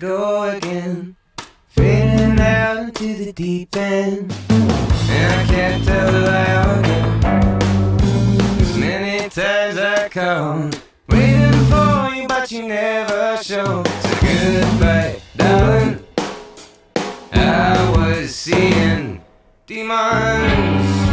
go again. Fading out to the deep end. And I can't tell the lie again. Many times I come. waiting for you, but you never show. So goodbye, darling. I was seeing demons.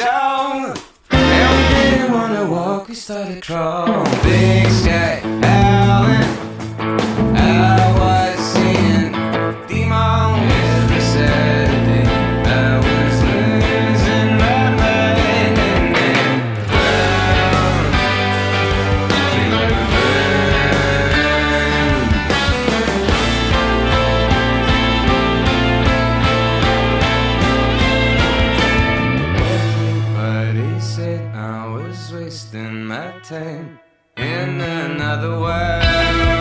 Wrong. And we didn't wanna walk, we started crawling. Big sky time in another way.